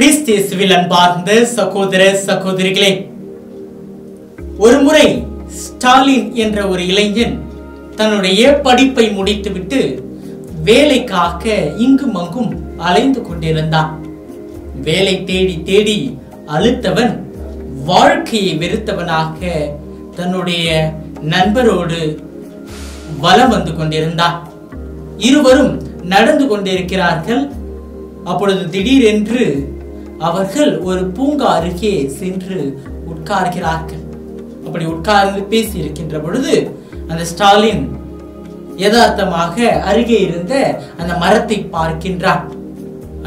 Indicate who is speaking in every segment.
Speaker 1: கிறிஸ்தியேசுவில் அன்பார்ந்த சகோதர சகோதரிகளே ஒருமுறை ஸ்டாலின் என்ற ஒரு இளைஞன் தன்னுடைய படிப்பை முடித்துவிட்டு வேலைக்காக இங்கும் அங்கும் அலைந்து கொண்டிருந்தான். வேலை தேடி தேடி அழுத்தவன் வாழ்க்கையை வெறுத்தவனாக தன்னுடைய நண்பரோடு வலம் வந்து கொண்டிருந்தான். இருவரும் நடந்து கொண்டிருக்கிறார்கள். அப்பொழுது திடீரென்று அவர்கள் ஒரு பூங்கா அருகே சென்று உட்கார்கிறார்கள். அப்படி உட்கார்ந்து பேசி இருக்கின்ற பொழுது அந்த ஸ்டாலின் யதார்த்தமாக அருகே இருந்த அந்த மரத்தை பார்க்கின்றார்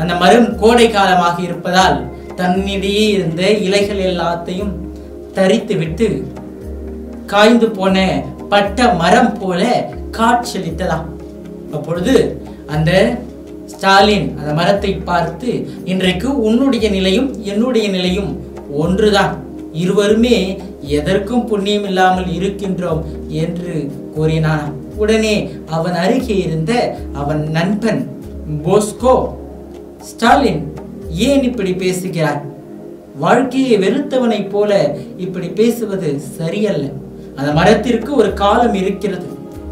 Speaker 1: அந்த மரம் கோடை காலமாக இருப்பதால் தன்னிடையே இருந்த இலைகள் எல்லாத்தையும் தரித்துவிட்டு காய்ந்து போன பட்ட மரம் போல காட்சியளித்ததாம். அப்பொழுது அந்த ஸ்டாலின் அந்த மரத்தை பார்த்து இன்றைக்கு உன்னுடைய நிலையும் என்னுடைய நிலையும் ஒன்றுதான். இருவருமே எதற்கும் புண்ணியம் இல்லாமல் இருக்கின்றோம் என்று கூறினானாம். உடனே அவன் அருகே இருந்த அவன் நண்பன் போஸ்கோ ஸ்டாலின் ஏன் இப்படி பேசுகிறார் வாழ்க்கையை வெறுத்தவனைப் போல இப்படி பேசுவது சரியல்ல. அந்த மரத்திற்கு ஒரு காலம் இருக்கிறது.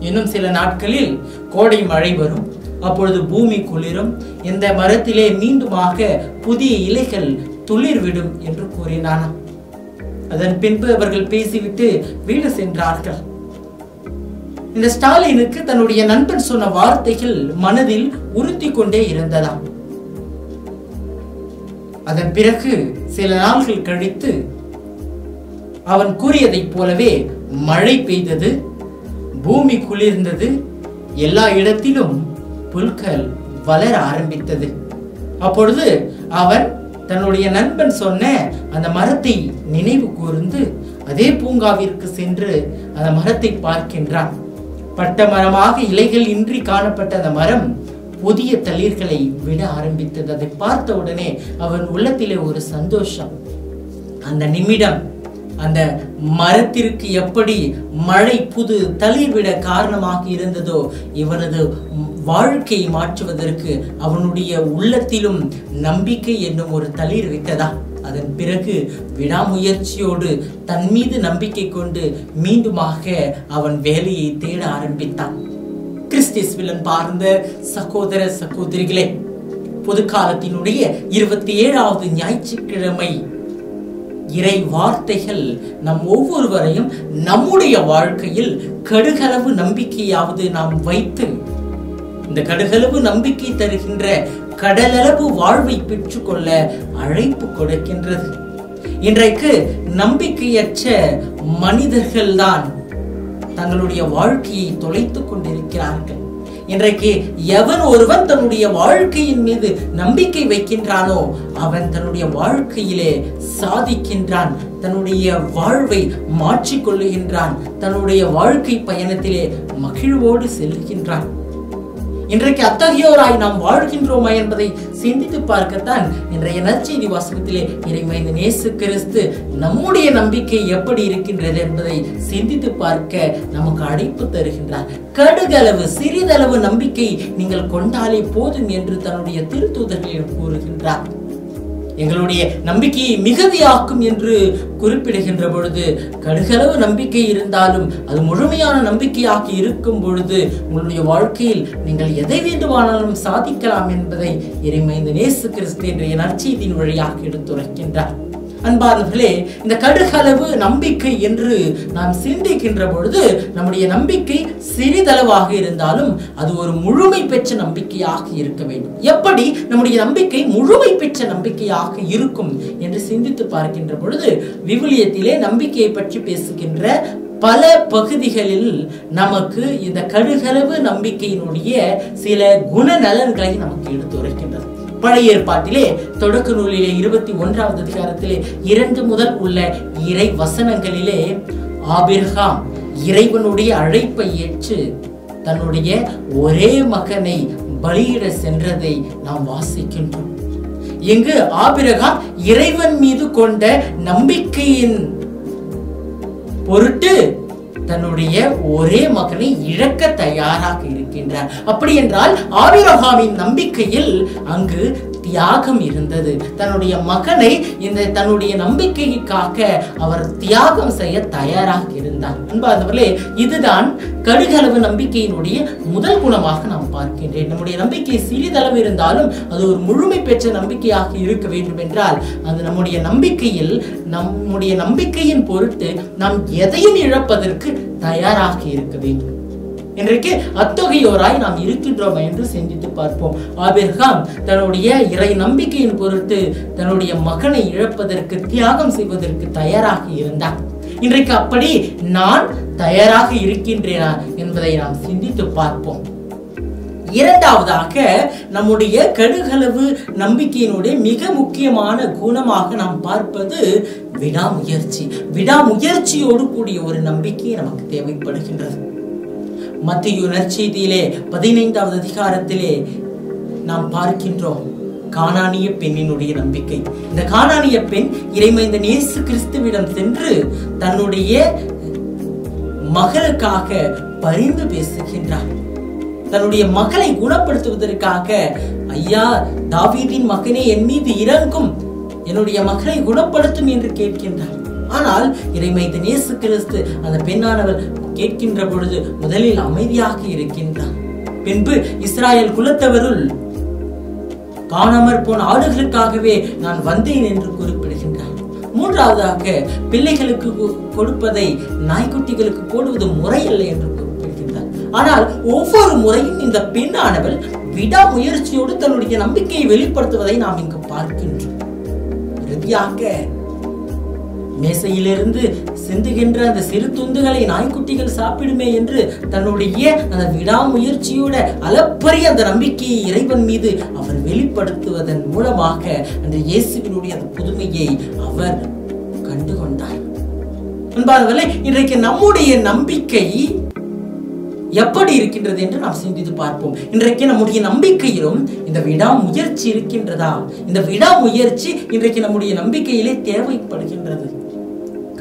Speaker 1: இன்னும் சில நாட்களில் கோடை மழை வரும். அப்பொழுது பூமி குளிரும். இந்த மரத்திலே மீண்டுமாக புதிய இலைகள் துளிர்விடும் என்று கூறினானாம் அதன் பின்பு அவர்கள் பேசிவிட்டு வீடு சென்றார்கள். இந்த ஸ்டாலினுக்கு தன்னுடைய நண்பன் சொன்ன வார்த்தைகள் மனதில் உறுத்தி கொண்டே இருந்ததாம். அதன் பிறகு சில நாள்கள் கழித்து அவன் கூறியதைப் போலவே மழை பெய்தது பூமி குளிர்ந்தது எல்லா இடத்திலும் புல்கள் வளர ஆரம்பித்தது. அப்பொழுது அவன் தன்னுடைய நண்பன் சொன்ன அந்த மரத்தை நினைவு கூர்ந்து அதே பூங்காவிற்கு சென்று அந்த மரத்தை பார்க்கின்றான் பட்ட மரமாக இலைகள் இன்றி காணப்பட்ட அந்த மரம் புதிய தளிர்களை விட ஆரம்பித்தது. அதை பார்த்த உடனே அவன் உள்ளத்திலே ஒரு சந்தோஷம். அந்த நிமிடம் அந்த மரத்திற்கு எப்படி மழை புது தளிர் விட காரணமாக இருந்ததோ இவனது வாழ்க்கையை மாற்றுவதற்கு அவனுடைய உள்ளத்திலும் நம்பிக்கை என்னும் ஒரு தளிர் விட்டதா? அதன் பிறகு விடாமுயற்சியோடு தன் மீது நம்பிக்கை கொண்டு மீண்டுமாக அவன் வேலையை தேட ஆரம்பித்தான். கிறிஸ்டிஸ் வில்லன் பார்ந்த சகோதர சகோதரிகளே பொது காலத்தினுடைய இருபத்தி ஏழாவது ஞாயிற்றுக்கிழமை இறை வார்த்தைகள் நம் ஒவ்வொருவரையும் நம்முடைய வாழ்க்கையில் கடுகளவு நம்பிக்கையாவது நாம் வைத்து இந்த கடுகளவு நம்பிக்கை தருகின்ற கடலளவு வாழ்வை பெற்றுக்கொள்ள அழைப்பு கொடுக்கின்றது. இன்றைக்கு நம்பிக்கையற்ற மனிதர்கள்தான் தங்களுடைய வாழ்க்கையை தொலைத்துக் கொண்டிருக்கிறார்கள். இன்றைக்கு எவன் ஒருவன் தன்னுடைய வாழ்க்கையின் மீது நம்பிக்கை வைக்கின்றானோ அவன் தன்னுடைய வாழ்க்கையிலே சாதிக்கின்றான் தன்னுடைய வாழ்வை மாற்றிக்கொள்ளுகின்றான் தன்னுடைய வாழ்க்கை பயணத்திலே மகிழ்வோடு செல்கின்றான். இன்றைக்கு அத்தகையோராய் நாம் வாழ்கின்றோமா என்பதை சிந்தித்து பார்க்கத்தான் இன்றைய நற்செய்தி வாசகத்திலே இறைமைந்த நேசு கிறிஸ்து நம்முடைய நம்பிக்கை எப்படி இருக்கின்றது என்பதை சிந்தித்து பார்க்க நமக்கு அழைப்பு தருகின்றார். கடுகளவு சிறிதளவு நம்பிக்கை நீங்கள் கொண்டாலே போதும் என்று தன்னுடைய திருத்தூதர்களிடம் கூறுகின்றார். எங்களுடைய நம்பிக்கையை மிகுதியாக்கும் என்று குறிப்பிடுகின்ற பொழுது கடுகளவு நம்பிக்கை இருந்தாலும் அது முழுமையான நம்பிக்கையாக இருக்கும் பொழுது உங்களுடைய வாழ்க்கையில் நீங்கள் எதை வேண்டுமானாலும் சாதிக்கலாம் என்பதை இறைமைந்த நேசு கிறிஸ்து என்ற நற்செய்தியின் வழியாக எடுத்துரைக்கின்றார். அன்பார்ந்தவர்களே இந்த கடுகளவு நம்பிக்கை என்று நாம் சிந்திக்கின்ற பொழுது நம்முடைய நம்பிக்கை சிறிதளவாக இருந்தாலும் அது ஒரு முழுமை பெற்ற நம்பிக்கையாக இருக்க வேண்டும். எப்படி நம்முடைய நம்பிக்கை முழுமை பெற்ற நம்பிக்கையாக இருக்கும் என்று சிந்தித்து பார்க்கின்ற பொழுது விவிலியத்திலே நம்பிக்கையை பற்றி பேசுகின்ற பல பகுதிகளில் நமக்கு இந்த கடுகளவு நம்பிக்கையினுடைய சில குணநலன்களை நமக்கு எடுத்துரைக்கின்றது. பழைய ஏற்பாட்டிலே தொடக்க நூலிலே இருபத்தி ஒன்றாவது அதிகாரத்திலே இரண்டு முதல் உள்ள இறை வசனங்களிலே ஆபிர்காம் இறைவனுடைய அழைப்பை ஏற்று தன்னுடைய ஒரே மகனை பலியிட சென்றதை நாம் வாசிக்கின்றோம். இங்கு ஆபிரகாம் இறைவன் மீது கொண்ட நம்பிக்கையின் பொருட்டு தன்னுடைய ஒரே மகனை இழக்க தயாராக இருக்கின்றார். அப்படி என்றால் ஆபிரகாமின் நம்பிக்கையில் அங்கு தியாகம் இருந்தது. தன்னுடைய மகனை இந்த தன்னுடைய நம்பிக்கைக்காக அவர் தியாகம் செய்ய தயாராக இருந்தார். அன்பார்ந்தவர்களே இதுதான் கடுகளவு நம்பிக்கையினுடைய முதல் குணமாக நாம் பார்க்கின்றேன். நம்முடைய நம்பிக்கை சிறிதளவு இருந்தாலும் அது ஒரு முழுமை பெற்ற நம்பிக்கையாக இருக்க வேண்டும் என்றால் அது நம்முடைய நம்பிக்கையில் நம்முடைய நம்பிக்கையின் பொருட்டு நாம் எதையும் இழப்பதற்கு தயாராக இருக்க வேண்டும். இன்றைக்கு அத்தகையோராய் நாம் இருக்கின்றோம் என்று சிந்தித்து பார்ப்போம். ஆபிரகாம் தன்னுடைய இறை நம்பிக்கையின் பொருட்டு தன்னுடைய மகனை இழப்பதற்கு தியாகம் செய்வதற்கு தயாராக இருந்தார் இன்றைக்கு அப்படி நான் தயாராக இருக்கின்றேனா என்பதை நாம் சிந்தித்து பார்ப்போம். இரண்டாவதாக நம்முடைய கடுகளவு நம்பிக்கையினுடைய மிக முக்கியமான குணமாக நாம் பார்ப்பது விடாமுயற்சி. விடாமுயற்சியோடு கூடிய ஒரு நம்பிக்கை நமக்கு தேவைப்படுகின்றது. மத்திய நற்செய்தியிலே பதினைந்தாவது அதிகாரத்திலே நாம் பார்க்கின்றோம் காணானிய பெண்ணினுடைய நம்பிக்கை. இந்த காணானிய பெண் இறைமைந்த இயேசு கிறிஸ்துவிடம் சென்று தன்னுடைய மகளுக்காக பரிந்து பேசுகின்றார். தன்னுடைய மகளை குணப்படுத்துவதற்காக ஐயா தாவீதின் மகனே என் மீது இறங்கும் என்னுடைய மகளை குணப்படுத்தும் என்று கேட்கின்றார். ஆனால் இறைமைந்த நேசு கிறிஸ்து அந்த பெண்ணானவர் கேட்கின்ற பொழுது முதலில் அமைதியாக இருக்கின்றார் பின்பு இஸ்ராயல் குலத்தவருள் காணாமற் போன ஆடுகளுக்காகவே நான் வந்தேன் என்று குறிப்பிடுகின்றார் மூன்றாவதாக பிள்ளைகளுக்கு கொ- கொடுப்பதை நாய்க்குட்டிகளுக்கு போடுவது முறையல்ல என்று குறிப்பிடுகின்றார் ஆனால் ஒவ்வொரு முறையும் இந்த பெண்ணானவள் விடாமுயற்சியோடு தன்னுடைய நம்பிக்கையை வெளிப்படுத்துவதை நாம் இங்கு பார்க்கின்றோம். இறுதியாக மேசையிலிருந்து சிந்துகின்ற அந்த சிறு துண்டுகளை நாய்க்குட்டிகள் சாப்பிடுமே என்று தன்னுடைய அந்த விடாமுயற்சியோட அளப்பரிய அந்த நம்பிக்கையை இறைவன் மீது அவர் வெளிப்படுத்துவதன் மூலமாக அந்த இயேசுவினுடைய அந்த புதுமையை அவர் கண்டுகொண்டார். அன்பார்களே இன்றைக்கு நம்முடைய நம்பிக்கை எப்படி இருக்கின்றது என்று நாம் சிந்தித்து பார்ப்போம். இன்றைக்கு நம்முடைய நம்பிக்கையிலும் இந்த விடாமுயற்சி இருக்கின்றதா இந்த விடாமுயற்சி இன்றைக்கு நம்முடைய நம்பிக்கையிலே தேவைப்படுகின்றது.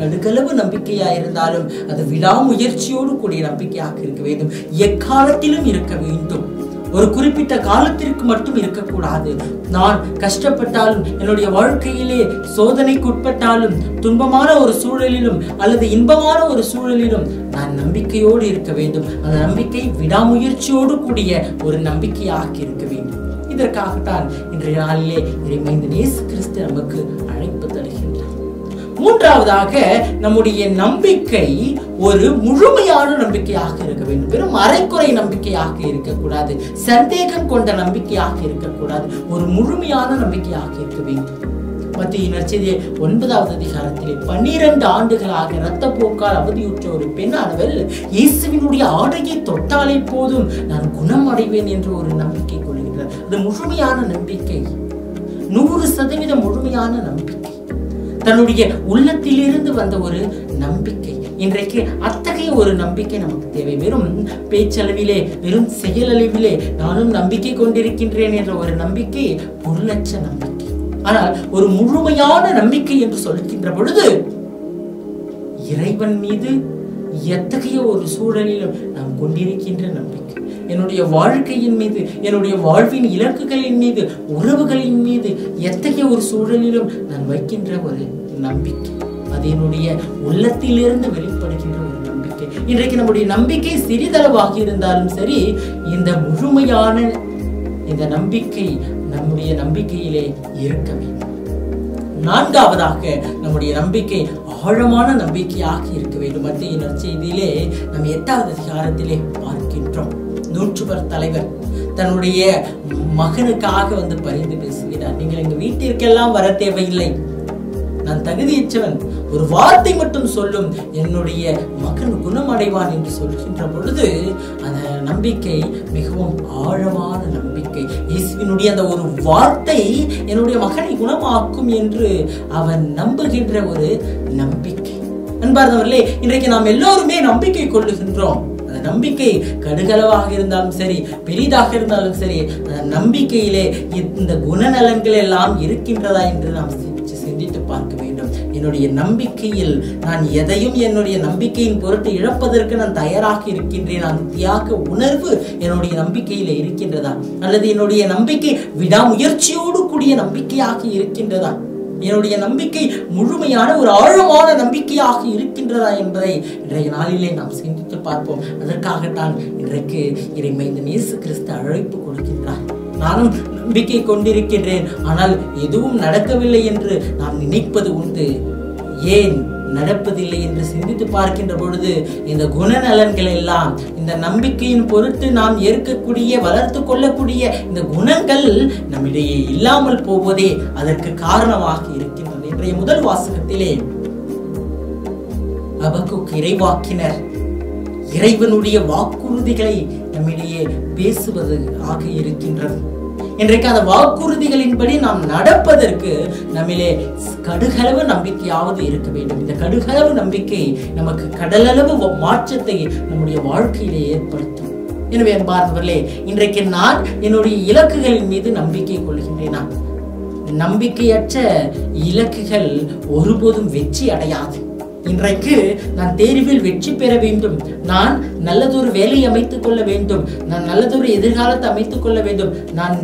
Speaker 1: கடுகளவு நம்பிக்கையா இருந்தாலும் அது விடாமுயற்சியோடு கூடிய நம்பிக்கையாக இருக்க வேண்டும். எக்காலத்திலும் இருக்க வேண்டும். ஒரு குறிப்பிட்ட காலத்திற்கு மட்டும் இருக்கக்கூடாது. நான் கஷ்டப்பட்டாலும் என்னுடைய வாழ்க்கையிலே சோதனைக்கு உட்பட்டாலும் துன்பமான ஒரு சூழலிலும் அல்லது இன்பமான ஒரு சூழலிலும் நான் நம்பிக்கையோடு இருக்க வேண்டும். அந்த நம்பிக்கை விடாமுயற்சியோடு கூடிய ஒரு நம்பிக்கையாக இருக்க வேண்டும். இதற்காகத்தான் இன்றைய நாளிலே இறைமைந்த நேசு கிறிஸ்து நமக்கு அழைப்பு மூன்றாவதாக நம்முடைய நம்பிக்கை ஒரு முழுமையான நம்பிக்கையாக இருக்க வேண்டும். வெறும் அரைக்குறை நம்பிக்கையாக இருக்கக்கூடாது. சந்தேகம் கொண்ட நம்பிக்கையாக இருக்கக்கூடாது. ஒரு முழுமையான நம்பிக்கையாக இருக்க வேண்டும். மத்திய நற்செய்தியை ஒன்பதாவது அதிகாரத்திலே பன்னிரண்டு ஆண்டுகளாக இரத்த போக்கால் அவதியுற்ற ஒரு பெண்ணானவள் இயேசுவினுடைய ஆடையை தொட்டாலே போதும் நான் குணமடைவேன் என்ற ஒரு நம்பிக்கை கொள்கிறார் அது முழுமையான நம்பிக்கை. நூறு சதவீதம் முழுமையான நம்பிக்கை. தன்னுடைய உள்ளத்திலிருந்து வந்த ஒரு நம்பிக்கை. இன்றைக்கு அத்தகைய ஒரு நம்பிக்கை நமக்கு தேவை. வெறும் பேச்சளவிலே வெறும் செயலளவிலே நானும் நம்பிக்கை கொண்டிருக்கின்றேன் என்ற ஒரு நம்பிக்கை பொருளற்ற நம்பிக்கை. ஆனால் ஒரு முழுமையான நம்பிக்கை என்று சொல்கின்ற பொழுது இறைவன் மீது எத்தகைய ஒரு சூழலிலும் நாம் கொண்டிருக்கின்ற நம்பிக்கை. என்னுடைய வாழ்க்கையின் மீது என்னுடைய வாழ்வின் இலக்குகளின் மீது உறவுகளின் மீது எத்தகைய ஒரு சூழலிலும் நான் வைக்கின்ற ஒரு நம்பிக்கை. அது என்னுடைய உள்ளத்திலிருந்து வெளிப்படுகின்ற ஒரு நம்பிக்கை. இன்றைக்கு நம்முடைய நம்பிக்கை சிறிதளவாக இருந்தாலும் சரி இந்த முழுமையான இந்த நம்பிக்கை நம்முடைய நம்பிக்கையிலே இருக்க வேண்டும். நான்காவதாக நம்முடைய நம்பிக்கை ஆழமான நம்பிக்கையாக இருக்க வேண்டும். மத்திய நற்செய்தியிலே நம் எட்டாவது அதிகாரத்திலே பார்க்கின்றோம். நூற்றுவர் தலைவர் தன்னுடைய மகனுக்காக வந்து பரிந்து பேசுகிறார். நீங்கள் எங்க வீட்டிற்கெல்லாம் வர தேவையில்லை. நான் தகுதியற்றவன். ஒரு வார்த்தை மட்டும் சொல்லும். என்னுடைய மகன் குணமடைவான் என்று சொல்கின்ற பொழுது அந்த நம்பிக்கை மிகவும் ஆழமான நம்பிக்கை. இயேசுவினுடைய அந்த ஒரு வார்த்தை என்னுடைய மகனை குணமாக்கும் என்று அவன் நம்புகின்ற ஒரு நம்பிக்கை. அன்பார்ந்தவர்களே இன்றைக்கு நாம் எல்லோருமே நம்பிக்கை கொள்ளுகின்றோம். அந்த நம்பிக்கை கடுகளவாக இருந்தாலும் சரி பெரிதாக இருந்தாலும் சரி அந்த நம்பிக்கையிலே இந்த குணநலன்கள் எல்லாம் இருக்கின்றதா என்று நாம் சிந்தித்து பார்க்க வேண்டும். என்னுடைய நம்பிக்கையில் நான் எதையும் என்னுடைய நம்பிக்கையின் பொருட்டு இழப்பதற்கு நான் தயாராக இருக்கின்றேன். அந்த தியாக உணர்வு என்னுடைய நம்பிக்கையில் இருக்கின்றதா? அல்லது என்னுடைய நம்பிக்கை விடாமுயற்சியோடு கூடிய நம்பிக்கையாக இருக்கின்றதா? என்னுடைய நம்பிக்கை முழுமையான ஒரு ஆழமான நம்பிக்கையாக இருக்கின்றதா என்பதை இன்றைய நாளிலே நாம் சிந்தி பார்ப்போம் அதற்காகத்தான் இன்றைக்கு இறைமை இந்த இயேசு கிறிஸ்து அழைப்பு கொடுக்கின்றார். நானும் நம்பிக்கை கொண்டிருக்கின்றேன். ஆனால் எதுவும் நடக்கவில்லை என்று நாம் நினைப்பது உண்டு. ஏன் நடப்பதில்லை என்று சிந்தித்து பார்க்கின்ற பொழுது இந்த குணநலன்கள் எல்லாம் இந்த நம்பிக்கையின் பொருட்டு நாம் ஏற்கக்கூடிய வளர்த்து கொள்ளக்கூடிய இந்த குணங்கள் நம்மிடையே இல்லாமல் போவதே அதற்கு காரணமாக இருக்கின்றது. இன்றைய முதல் வாசகத்திலே அபக்குக் இறைவாக்கினர் இறைவனுடைய வாக்குறுதிகளை நம்மிடையே பேசுவது ஆக இருக்கின்றது. இன்றைக்கு அந்த வாக்குறுதிகளின்படி நாம் நடப்பதற்கு நம்மிலே கடுகளவு நம்பிக்கையாவது இருக்க வேண்டும். இந்த கடுகளவு நம்பிக்கை நமக்கு கடலளவு வ- மாற்றத்தை நம்முடைய வாழ்க்கையிலே ஏற்படுத்தும். எனவே அன்பார்ந்தவர்களே இன்றைக்கு நான் என்னுடைய இலக்குகளின் மீது நம்பிக்கை கொள்கின்றேனா? நம்பிக்கையற்ற இலக்குகள் ஒருபோதும் வெற்றி அடையாது. இன்றைக்கு நான் தேர்வில் வெற்றி பெற வேண்டும். நான் நல்லதொரு வேலை அமைத்துக் கொள்ள வேண்டும். நான் நல்லதொரு எதிர்காலத்தை அமைத்துக் கொள்ள வேண்டும். நான்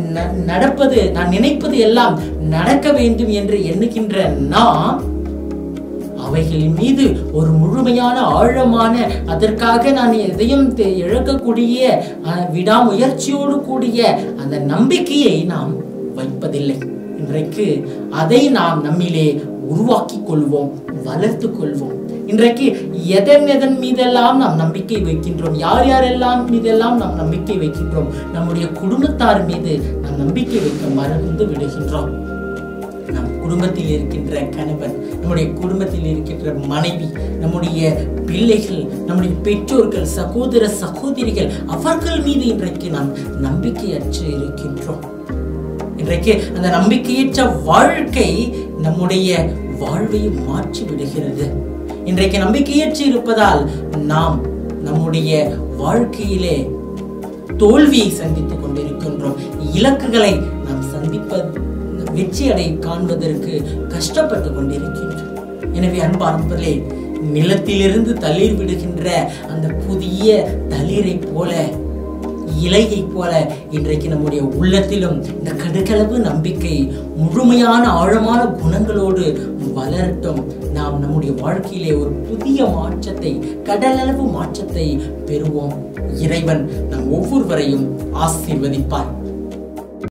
Speaker 1: நடப்பது நான் நினைப்பது எல்லாம் நடக்க வேண்டும் என்று எண்ணுகின்ற நாம் அவைகளின் மீது ஒரு முழுமையான ஆழமான அதற்காக நான் எதையும் இழக்கக்கூடிய விடாமுயற்சியோடு கூடிய அந்த நம்பிக்கையை நாம் வைப்பதில்லை. இன்றைக்கு அதை நாம் நம்மிலே உருவாக்கி கொள்வோம். வளர்த்து கொள்வோம். இன்றைக்கு எதன் எதன் மீதெல்லாம் நாம் நம்பிக்கை வைக்கின்றோம்? யார் யாரெல்லாம் மீதெல்லாம் நாம் நம்பிக்கை வைக்கின்றோம்? நம்முடைய குடும்பத்தார் மீது நாம் நம்பிக்கை வைக்க மறந்து விடுகின்றோம். நம் குடும்பத்தில் இருக்கின்ற கணவன் நம்முடைய குடும்பத்தில் இருக்கின்ற மனைவி நம்முடைய பிள்ளைகள் நம்முடைய பெற்றோர்கள் சகோதர சகோதரிகள் அவர்கள் மீது இன்றைக்கு நாம் நம்பிக்கையற்று இருக்கின்றோம். இன்றைக்கு அந்த நம்பிக்கையற்ற வாழ்க்கை நம்முடைய வாழ்வை மாற்றி விடுகிறது. இன்றைக்கு நம்பிக்கையற்று இருப்பதால் நாம் நம்முடைய வாழ்க்கையிலே தோல்வியை சந்தித்துக் கொண்டிருக்கின்றோம். இலக்குகளை நாம் சந்திப்ப வெற்றி அடை காண்பதற்கு கஷ்டப்பட்டு கொண்டிருக்கின்றோம். எனவே அன்பார்ந்தவர்களே நிலத்திலிருந்து தளிர் விடுகின்ற அந்த புதிய தளிரை போல இலையை போல இன்றைக்கு நம்முடைய உள்ளத்திலும் இந்த கடுகளவு நம்பிக்கை முழுமையான ஆழமான குணங்களோடு வளரட்டும். நாம் நம்முடைய வாழ்க்கையிலே ஒரு புதிய மாற்றத்தை கடலளவு மாற்றத்தை பெறுவோம். இறைவன் நம் ஒவ்வொருவரையும் ஆசீர்வதிப்பார்.